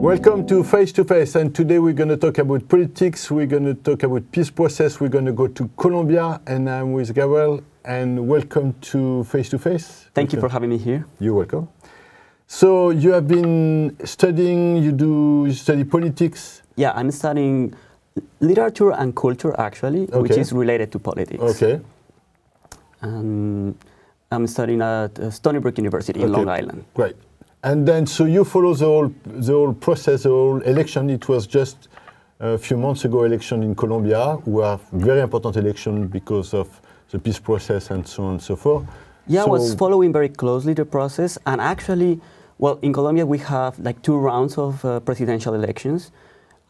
Welcome to Face to Face, and today we're going to talk about politics, we're going to talk about peace process, we're going to go to Colombia, and I'm with Gabriel, and welcome to Face to Face. Thank you for having me here. You're welcome. So you have been studying, you do you study politics? Yeah, I'm studying literature and culture actually, which is related to politics. Okay. And I'm studying at uh, Stony Brook University in Long Island. Great. And then, so you follow the whole, the whole process, the whole election. It was just a few months ago election in Colombia, were very important election because of the peace process and so on and so forth. Yeah, I so, was following very closely the process, and actually, well, in Colombia we have like two rounds of uh, presidential elections,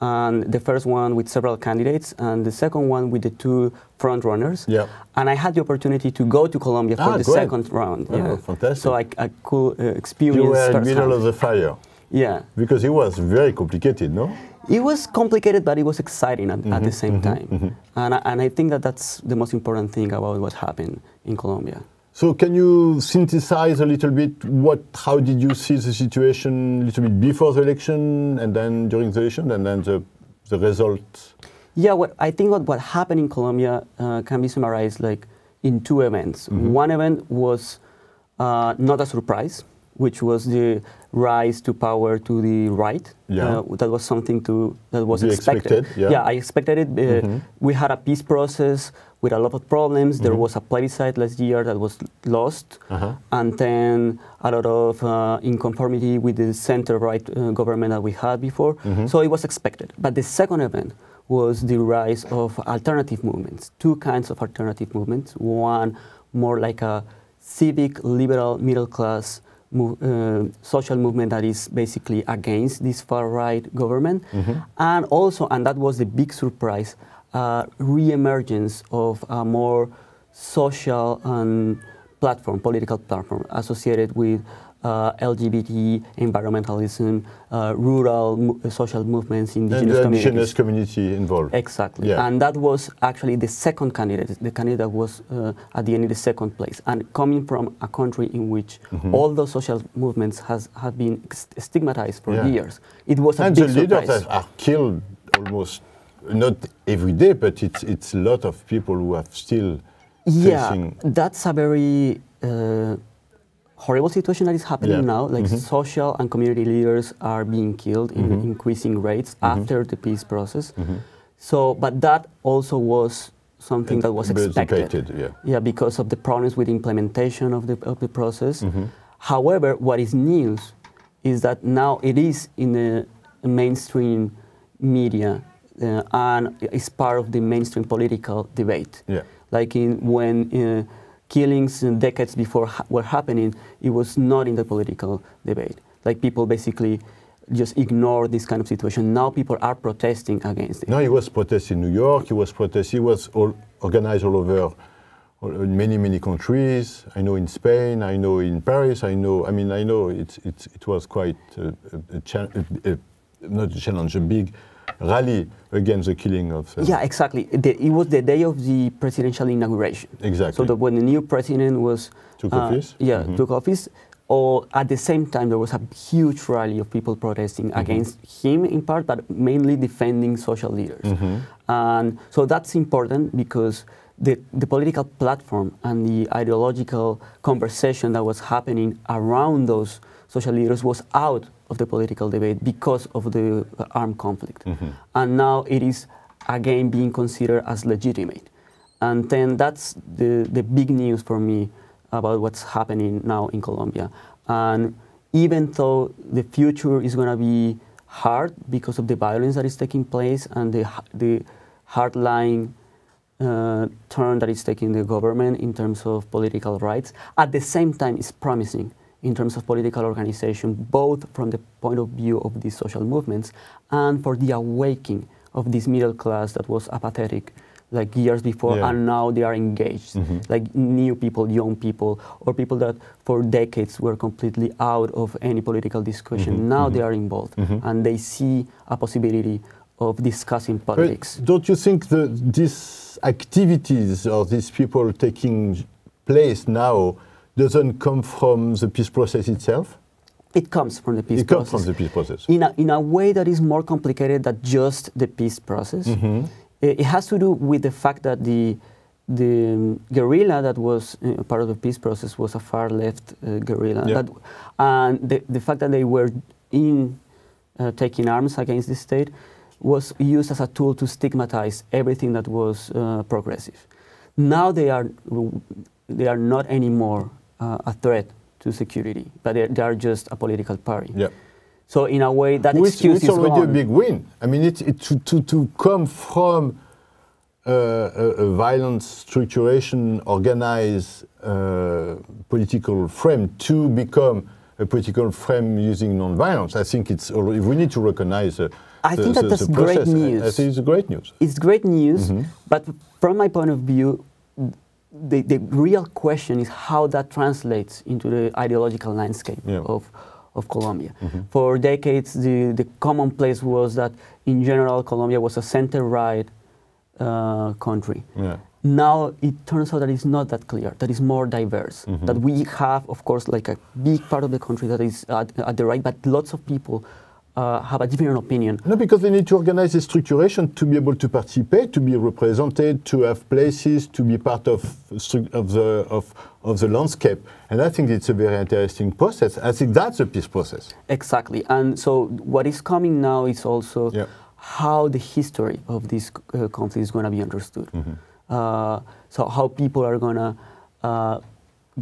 and the first one with several candidates, and the second one with the two front runners. Yeah. And I had the opportunity to go to Colombia for Ah, the great. second round. Oh, yeah. fantastic. So I, I could uh, experience You were in the middle of the fire Yeah. because it was very complicated, no? It was complicated, but it was exciting at, Mm-hmm, at the same time. And, I, and I think that that's the most important thing about what happened in Colombia. So can you synthesize a little bit what, how did you see the situation a little bit before the election and then during the election and then the, the result? Yeah, what I think what, what happened in Colombia uh, can be summarized like in two events. One event was uh, not a surprise, which was the rise to power to the right. Yeah. Uh, that was something to that was You expected. expected, yeah. I expected it. Uh, We had a peace process with a lot of problems. There was a plebiscite last year that was lost, Uh-huh. and then a lot of uh, inconformity with the center-right uh, government that we had before. So it was expected. But the second event was the rise of alternative movements, two kinds of alternative movements. One more like a civic, liberal, middle-class move, uh, social movement that is basically against this far-right government, and also, and that was the big surprise, uh, re-emergence of a more social and platform, political platform associated with uh, LGBT, environmentalism, uh, rural mo- social movements, And indigenous the communities. indigenous community involved. Exactly. Yeah. And that was actually the second candidate, the candidate was uh, at the end in the second place. And coming from a country in which Mm-hmm. all those social movements has have been stigmatized for Yeah. years, it was a And the big leaders surprise. are are killed almost, not every day, but it's, it's a lot of people who are still yeah, facing. that's a very uh, horrible situation that is happening Yeah. now. Like mm-hmm. social and community leaders are being killed in mm-hmm. increasing rates mm-hmm. after the peace process. So, but that also was something that was expected. Yeah. Yeah, because of the problems with implementation of the of the process. However, what is news is that now it is in the mainstream media uh, and is part of the mainstream political debate. Yeah. Like in when uh, killings decades before ha- were happening, it was not in the political debate. Like people basically just ignore this kind of situation. Now people are protesting against it. No, he was protesting in New York. He was protest. He was all, organized all over, in many many countries. I know in Spain. I know in Paris. I know. I mean, I know it's, it's it was quite a, a, a, a, a not a challenge, a big rally against the killing of. uh, Yeah, exactly. The, it was the day of the presidential inauguration. Exactly. So that when the new president was Took uh, office? yeah, Mhm. took office. Or at the same time, there was a huge rally of people protesting Mm-hmm. against him in part, but mainly defending social leaders. Mm-hmm. And so that's important because the, the political platform and the ideological conversation that was happening around those social leaders was out of the political debate because of the uh, armed conflict. And now it is again being considered as legitimate. And then that's the, the big news for me about what's happening now in Colombia. And even though the future is going to be hard because of the violence that is taking place and the, h- the hardline uh, turn that is taking the government in terms of political rights, at the same time is promising in terms of political organization, both from the point of view of these social movements and for the awakening of this middle class that was apathetic like years before Yeah. and now they are engaged. Mm-hmm. Like new people young people or people that for decades were completely out of any political discussion. Mm-hmm. Now mm-hmm. they are involved and they see a possibility of discussing But politics. don't you think that these activities or these people taking place now doesn't come from the peace process itself? It comes from the peace it comes process. from the peace process. in a, in a way that is more complicated than just the peace process. Mm-hmm. It, it has to do with the fact that the the um, guerrilla that was uh, part of the peace process was a far left uh, guerrilla, Yeah. that, and the, the fact that they were in uh, taking arms against the state was used as a tool to stigmatize everything that was uh, progressive. Now they are they are not anymore uh, a threat to security, but they, they are just a political party. Yeah. So in a way, that Which, excuse which is already gone. a big win. I mean, it, it, to, to, to come from uh, a, a violent structuration, organized uh, political frame to become a political frame using non-violence, I think it's already, we need to recognize uh, I the, think that the, that's the great news. I- I, think it's great news. It's great news, Mm-hmm. but from my point of view, the, the real question is how that translates into the ideological landscape Yeah. Of, of Colombia. For decades, the, the commonplace was that in general, Colombia was a center right uh, country. Yeah. Now it turns out that it's not that clear, that it's more diverse. Mm-hmm. That we have, of course, like a big part of the country that is at, at the right, but lots of people uh, have a different opinion. No, because they need to organize the structuration to be able to participate, to be represented, to have places, to be part of, of, the, of, of the landscape. And I think it's a very interesting process. I think that's a peace process. Exactly. And so what is coming now is also Yeah. how the history of this uh, conflict is going to be understood. Mm-hmm. Uh, so how people are going to uh,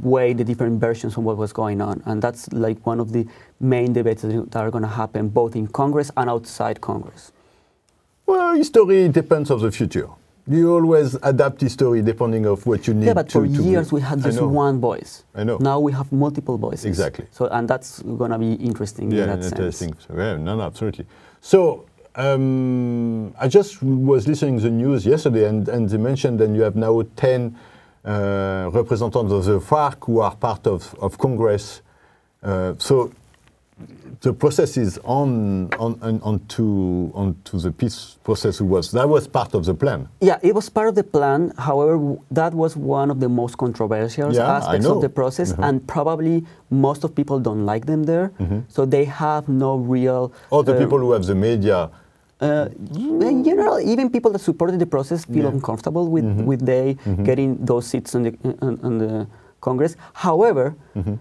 weigh the different versions of what was going on. And that's like one of the main debates that are going to happen both in Congress and outside Congress. Well, history depends on the future. You always adapt history depending of what you need Yeah, but to, for to years be- we had just one voice. I know. Now we have multiple voices. Exactly. So and that's going to be interesting Yeah, in that interesting. sense. So, yeah, no, no, absolutely. So um, I just was listening to the news yesterday, and, and they mentioned that you have now 10 uh, representatives of the FARC who are part of, of Congress. Uh, so the process is on, on, on onto, onto the peace process was that was part of the plan. Yeah, it was part of the plan. However, that was one of the most controversial Yeah, aspects of the process, Mhm. and probably most of people don't like them there. So they have no real. All the uh, people who have the media, Uh, in general, even people that supported the process feel Yeah. uncomfortable with, mm-hmm. with they mm-hmm. getting those seats on the, on, on the Congress. However, mm-hmm.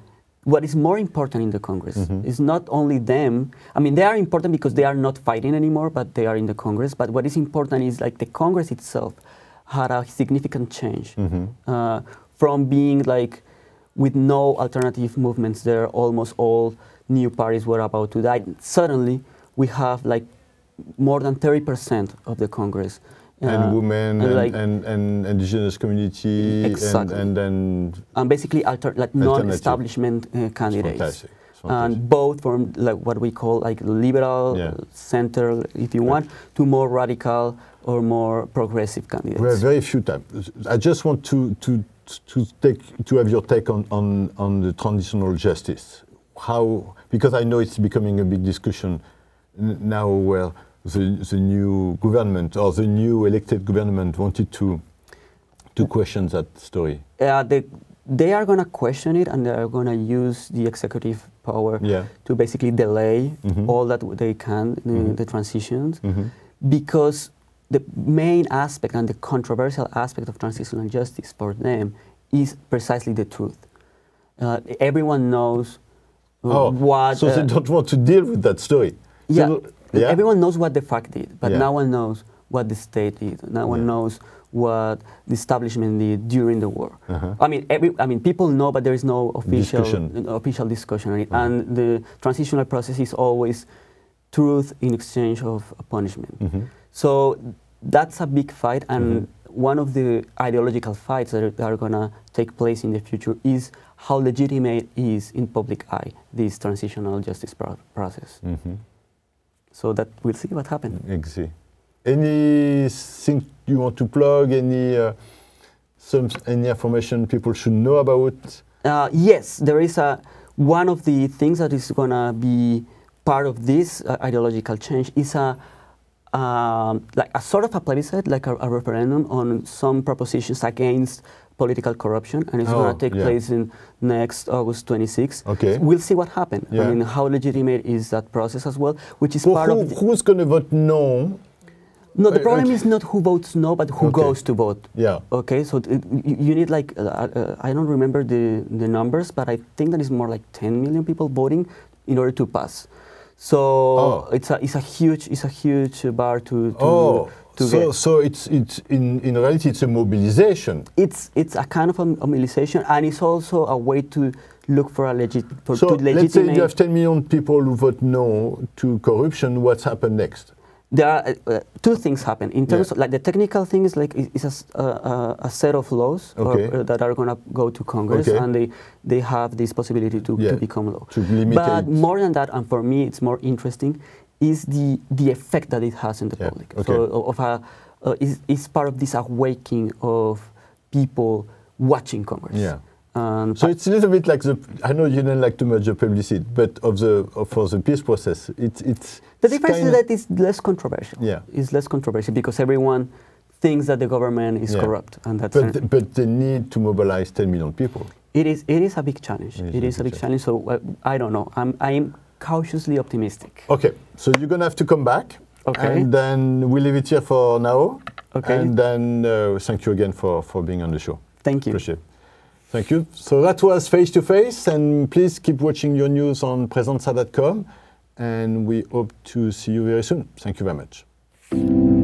what is more important in the Congress is not only them. I mean, they are important because they are not fighting anymore, but they are in the Congress. But what is important is like the Congress itself had a significant change uh, from being like with no alternative movements there. Almost all new parties were about to die. Suddenly, we have like more than 30% of the Congress. and uh, women, and, and, like, and, and indigenous community, Exactly. and, and then and basically alter, like non-establishment uh, candidates. fantastic. Fantastic. And both from like what we call like liberal, Yeah. center, if you want, to more radical or more progressive candidates. We have very few time. I just want to, to, to, take, to have your take on, on, on the transitional justice. How, because I know it's becoming a big discussion now where the, the new government or the new elected government wanted to, to question that story. uh, they, they are going to question it and they are going to use the executive power Yeah. to basically delay Mhm. all that they can, the, Mhm. the transitions, Mhm. because the main aspect and the controversial aspect of transitional justice for them is precisely the truth. Uh, everyone knows Oh, what. so uh, they don't want to deal with that story. Yeah, So- yeah? everyone knows what the FARC did, but Yeah. no one knows what the state did. No one Yeah. knows what the establishment did during the war. Uh-huh. I mean, every, I mean, people know, but there is no official Discussion. uh, official discussion on it. Uh-huh. And the transitional process is always truth in exchange of punishment. Mhm. So that's a big fight, and Mm-hmm. one of the ideological fights that are, that are going to take place in the future is how legitimate is in public eye this transitional justice pro- process. Mhm. So that we'll see what happens. Exactly. Anything you want to plug? Any uh, some any information people should know about? Uh, yes, there is a one of the things that is going to be part of this uh, ideological change is a um, like a sort of a plebiscite, like a, a referendum on some propositions against political corruption, and it's Oh, going to take yeah. place in next August 26. Okay. We'll see what happens. Yeah. I mean, how legitimate is that process as well, which is Well, part who- of. Who's going to vote no? no, the uh, problem is not who votes no, but who Okay. goes to vote. Yeah. Okay, so you, need like uh, uh, I don't remember the the numbers, but I think that is more like 10 million people voting in order to pass. So Oh. it's a it's a huge it's a huge bar to to, oh, to so so it's it's in in reality it's a mobilization. It's it's a kind of a mobilization, and it's also a way to look for a legit for So let's say you have 10 million people who vote no to corruption. What's happened next? there are uh, uh, two things happen in terms Yeah. of like the technical thing is like it's a, uh, uh, a set of laws or, uh, that are going to go to Congress Okay. and they they have this possibility to, Yeah, to become law. to but more than that, and for me it's more interesting, is the the effect that it has in the Yeah, public. okay. So of a uh, is is part of this awakening of people watching Congress. Yeah. And So it's a little bit like the. I know you don't like too much the publicity, but of the of, for the peace process, it's it's. The difference is that it's less controversial. Yeah. It's less controversial because everyone thinks that the government is Yeah. corrupt, and that's But, an- th- but they need to mobilize 10 million people. it is it is a big challenge. It is it a is a big big challenge. So uh, I don't know. I'm I'm cautiously optimistic. Okay, so you're gonna have to come back. Okay. And then we leave it here for now. Okay. And then uh, thank you again for, for being on the show. Thank you. Appreciate it. Thank you. So that was Face to Face, and please keep watching your news on pressenza.com, and we hope to see you very soon. Thank you very much.